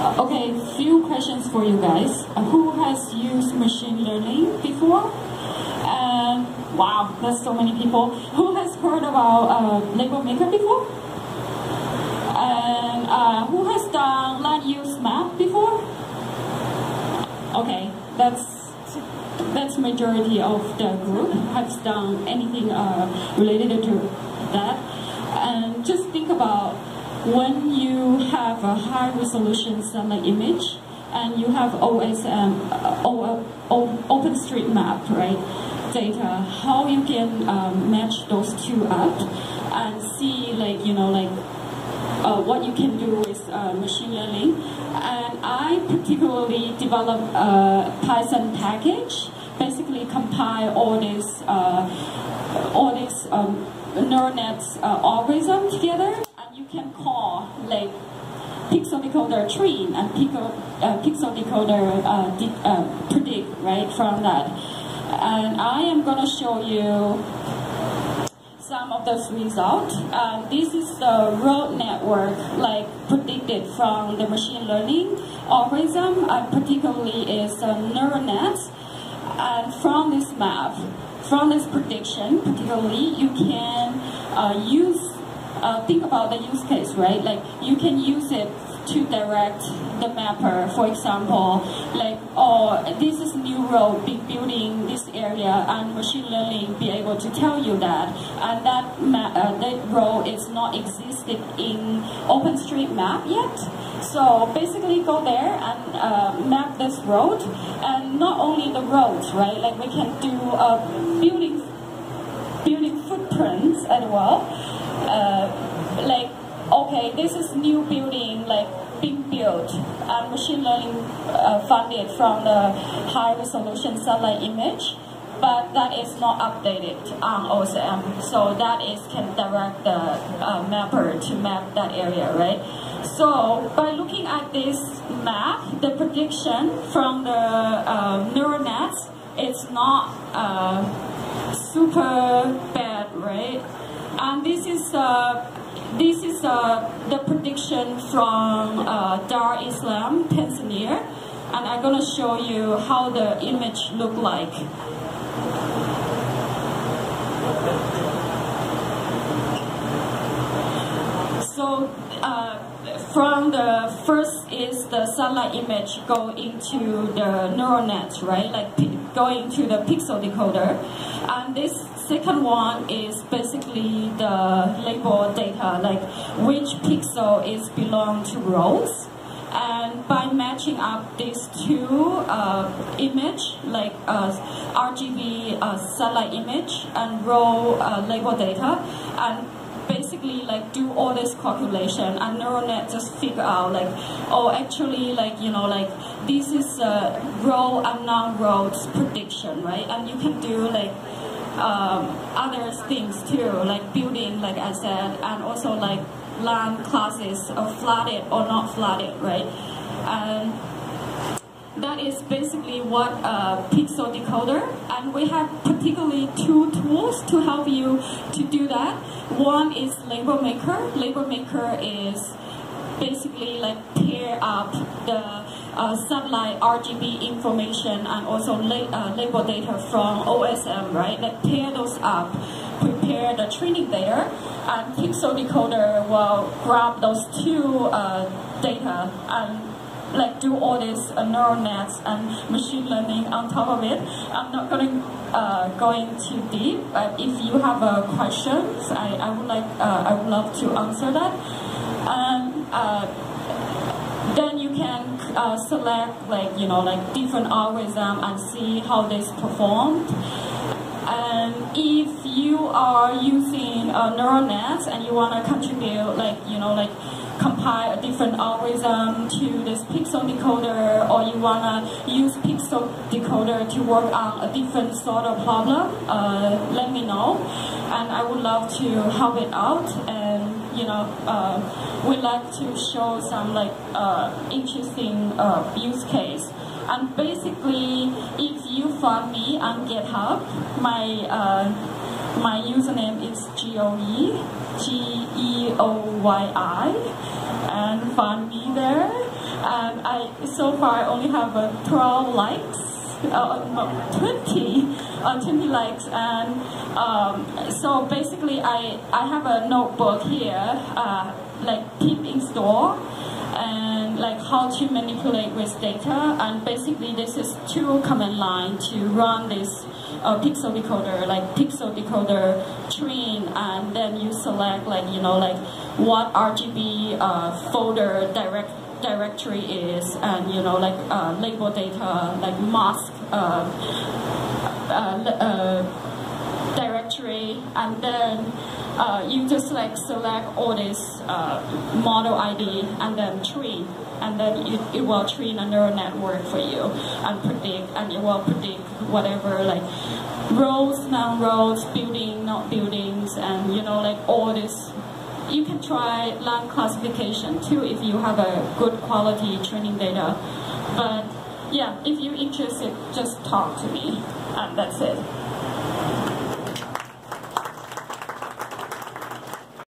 Uh, okay, few questions for you guys. Uh, who has used machine learning before? And wow, there's so many people. Who has heard about uh, label maker before? And uh, who has done land use map before? Okay, that's that's majority of the group has done anything uh, related to that. And just think about when you have a high resolution satellite image and you have OSM, uh, OpenStreetMap, right, data, how you can um, match those two up and see like, you know, like uh, what you can do with uh, machine learning. And I particularly developed a Python package, basically compile all these, uh, all these um, neural nets uh, algorithm together and you can call like pixel decoder train and pixel, uh, pixel decoder uh, de uh, predict right from that. And I am going to show you some of those results. Uh, this is the road network like predicted from the machine learning algorithm, uh, particularly is uh, neural nets. And from this map, from this prediction, particularly, you can use uh, think about the use case, right? Like you can use it to direct the mapper, for example, like, oh, this is new road big building this area, and machine learning be able to tell you that, and that uh, that road is not existed in OpenStreetMap yet. So basically, go there and uh, map this road, and not only the roads, right? Like we can do uh, building building footprints as well this is new building, like being built, and machine learning uh, funded from the high resolution satellite image, but that is not updated on OSM. So that is can direct the uh, mapper to map that area, right? So by looking at this map, the prediction from the uh, neural nets, it's not uh, super bad, right? And this is uh, this is uh, the prediction from uh, Dar es Salaam, Tanzania, and I'm gonna show you how the image look like. So uh, from the first is the satellite image go into the neural net, right? Like going to the pixel decoder. And this second one is basically the label data, like which pixel is belong to rows. And by matching up these two uh, image, like uh, RGB uh, satellite image and row uh, label data, and basically like do all this calculation and neural net just figure out like oh actually like you know like this is a row and non-rows prediction right and you can do like um, other things too like building like I said and also like land classes of flooded or not flooded right? And that is basically what a pixel decoder and we have particularly two tools to help you to do that. One is label maker. Label maker is basically like pair up the uh, RGB information and also la uh, label data from OSM, right? Like pair those up, prepare the training data, and Pixel Decoder will grab those two uh, data and like do all these uh, neural nets and machine learning on top of it. I'm not going uh, going too deep, but if you have uh, questions, I, I would like uh, I would love to answer that. And uh, then uh, select like you know like different algorithm and see how this performed. And if you are using uh, neural nets and you want to contribute like you know like compile a different algorithm to this pixel decoder or you want to use pixel decoder to work on a different sort of problem, uh, let me know. And I would love to help it out. And, you know, uh, we like to show some like uh, interesting uh, use case. And basically, if you find me on GitHub, my uh, my username is G-O-E, G-E-O-Y-I, and find me there. And I so far I only have uh, 12 likes, uh, 20, uh, 20 likes, and um, so basically I, I have a notebook here, uh, like tip in store, and like how to manipulate with data, and basically this is two command line to run this uh, pixel decoder, like pixel decoder train, and then you select like you know like what RGB uh, folder direct directory is, and you know like uh, label data, like mask uh, uh, uh, directory, and then uh, you just like select all this uh, model ID and then tree, and then it, it will train a neural network for you and predict, and it will predict whatever like roads, non-roads, building, not buildings, and you know like all this. You can try land classification too if you have a good quality training data, but yeah, if you're interested, just talk to me, and that's it.